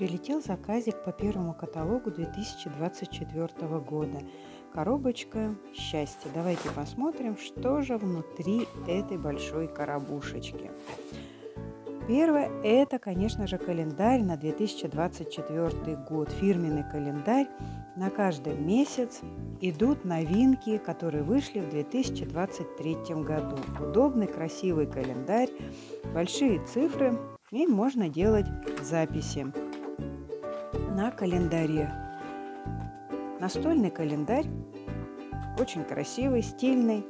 Прилетел заказик по первому каталогу 2024 года. Коробочка счастья. Давайте посмотрим, что же внутри этой большой коробушечки. Первое – это, конечно же, календарь на 2024 год. Фирменный календарь. На каждый месяц идут новинки, которые вышли в 2023 году. Удобный, красивый календарь, большие цифры, и можно делать записи на календаре. Настольный календарь, очень красивый, стильный.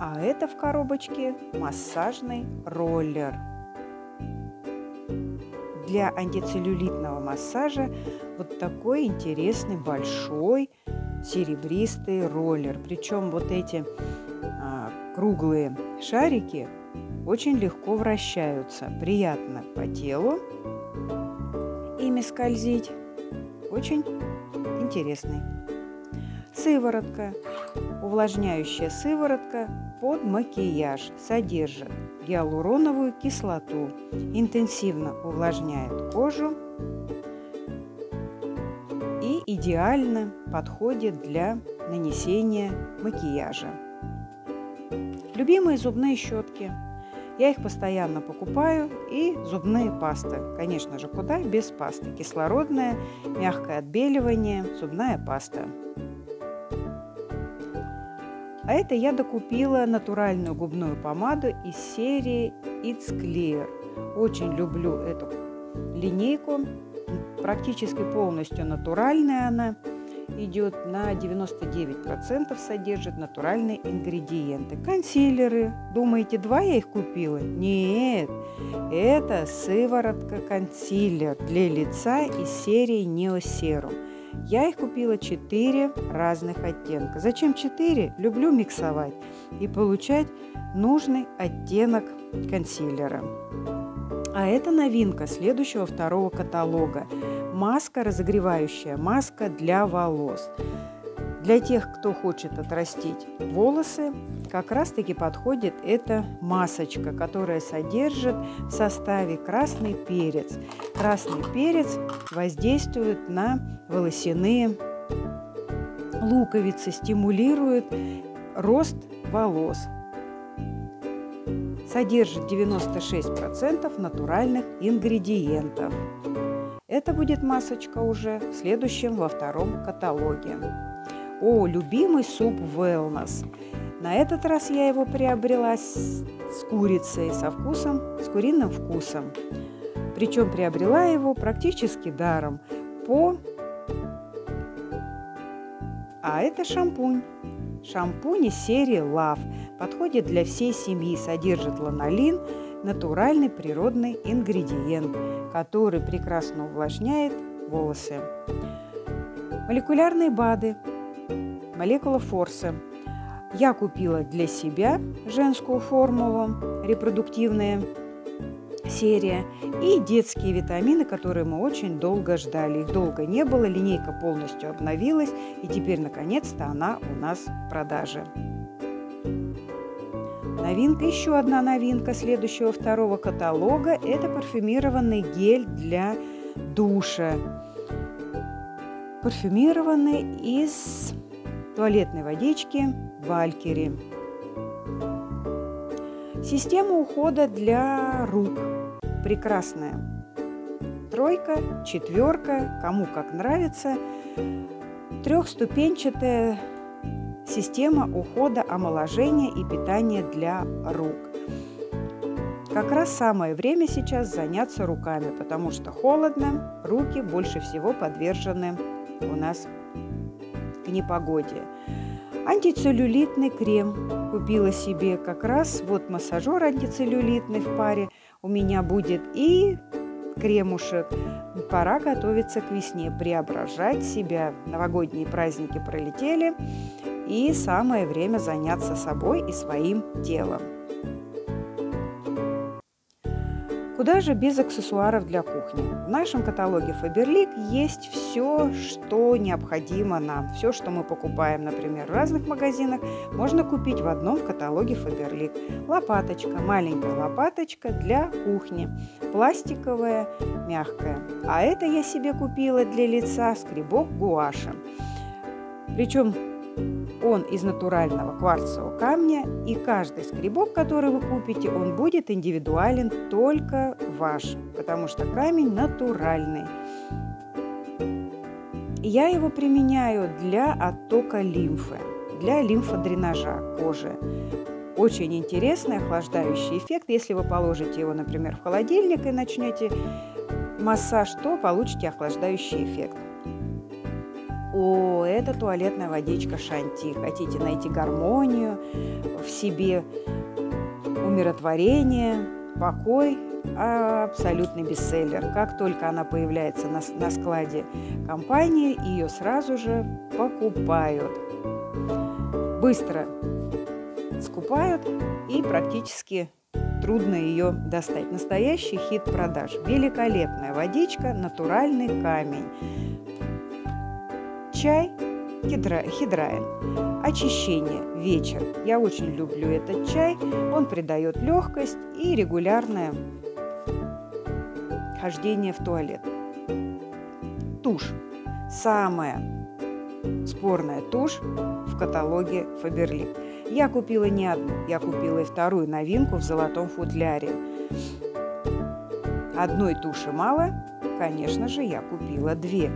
А это в коробочке массажный роллер. Для антицеллюлитного массажа вот такой интересный большой серебристый роллер. Причем вот эти а, круглые шарики очень легко вращаются. Приятно по телу ими скользить. Очень интересный. Сыворотка. Увлажняющая сыворотка под макияж содержит гиалуроновую кислоту, интенсивно увлажняет кожу идеально подходит для нанесения макияжа. Любимые зубные щетки. Я их постоянно покупаю. И зубные пасты. Конечно же, куда без пасты. Кислородная, мягкое отбеливание, зубная паста. А это я докупила натуральную губную помаду из серии It's Clear. Очень люблю эту линейку практически полностью натуральная она идет на 99% содержит натуральные ингредиенты. Консилеры. Думаете, два я их купила? Нет, это сыворотка консилер для лица из серии Неосерум. Я их купила 4 разных оттенка. Зачем 4? Люблю миксовать и получать нужный оттенок консилера. А это новинка следующего второго каталога. Маска разогревающая, маска для волос. Для тех, кто хочет отрастить волосы, как раз-таки подходит эта масочка, которая содержит в составе красный перец. Красный перец воздействует на волосяные луковицы, стимулирует рост волос содержит 96% натуральных ингредиентов. Это будет масочка уже в следующем, во втором каталоге. О, любимый суп Wellness. На этот раз я его приобрела с, с курицей, со вкусом, с куриным вкусом. Причем приобрела его практически даром по... А это шампунь. Шампунь из серии Love подходит для всей семьи, содержит ланолин, натуральный природный ингредиент, который прекрасно увлажняет волосы. Молекулярные БАДы, молекула форса. Я купила для себя женскую формулу, репродуктивная серия и детские витамины, которые мы очень долго ждали. Их долго не было, линейка полностью обновилась, и теперь наконец-то она у нас в продаже. Новинка, еще одна новинка следующего второго каталога – это парфюмированный гель для душа. Парфюмированный из туалетной водички Валькири. Система ухода для рук прекрасная. Тройка, четверка, кому как нравится. Трехступенчатая Система ухода, омоложения и питания для рук. Как раз самое время сейчас заняться руками, потому что холодно, руки больше всего подвержены у нас к непогоде. Антицеллюлитный крем купила себе как раз, вот массажер антицеллюлитный в паре у меня будет и кремушек. Пора готовиться к весне, преображать себя. Новогодние праздники пролетели, и самое время заняться собой и своим телом. Куда же без аксессуаров для кухни? В нашем каталоге Faberlic есть все, что необходимо нам. Все, что мы покупаем, например, в разных магазинах, можно купить в одном каталоге Faberlic. Лопаточка, маленькая лопаточка для кухни, пластиковая, мягкая. А это я себе купила для лица скребок гуаша. Причем он из натурального кварцевого камня, и каждый скребок, который вы купите, он будет индивидуален только ваш, потому что камень натуральный. Я его применяю для оттока лимфы, для лимфодренажа кожи. Очень интересный охлаждающий эффект. Если вы положите его, например, в холодильник и начнете массаж, то получите охлаждающий эффект. О, это туалетная водичка Шанти. Хотите найти гармонию в себе, умиротворение, покой? Абсолютный бестселлер. Как только она появляется на, на складе компании, ее сразу же покупают. Быстро скупают и практически трудно ее достать. Настоящий хит продаж. Великолепная водичка, натуральный камень. Чай хидра, хидраин. Очищение. Вечер. Я очень люблю этот чай. Он придает легкость и регулярное хождение в туалет. Тушь. Самая спорная тушь в каталоге Фаберлик. Я купила не одну, я купила и вторую новинку в золотом футляре. Одной туши мало, конечно же, я купила две.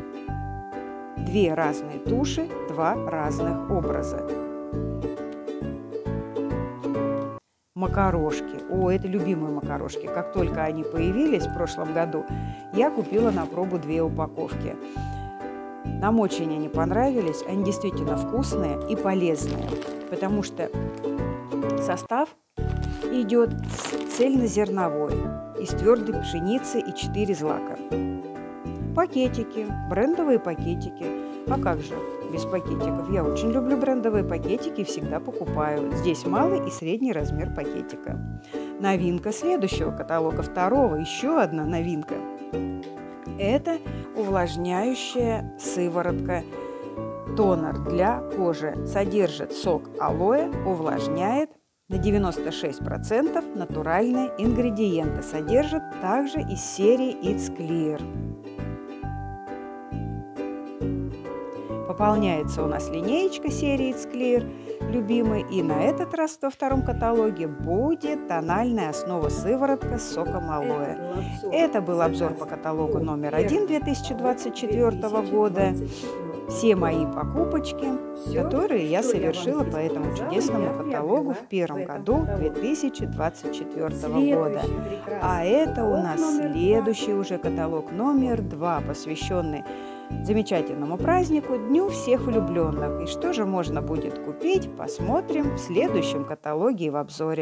Две разные туши, два разных образа. Макарошки. О, это любимые макарошки. Как только они появились в прошлом году, я купила на пробу две упаковки. Нам очень они понравились. Они действительно вкусные и полезные, потому что состав идет цельнозерновой из твердой пшеницы и 4 злака. Пакетики, брендовые пакетики. А как же без пакетиков? Я очень люблю брендовые пакетики и всегда покупаю. Здесь малый и средний размер пакетика. Новинка следующего каталога, второго, еще одна новинка. Это увлажняющая сыворотка тонер для кожи. Содержит сок алоэ, увлажняет на 96% натуральные ингредиенты. Содержит также из серии It's Clear. Пополняется у нас линеечка серии Clear, любимый. И на этот раз во втором каталоге будет тональная основа сыворотка с соком алоэ. Это был обзор по каталогу номер один 2024 года. Все мои покупочки, которые я совершила по этому чудесному каталогу в первом году 2024 года. А это у нас следующий уже каталог номер два, посвященный замечательному празднику Дню всех влюбленных. И что же можно будет купить, посмотрим в следующем каталоге и в обзоре.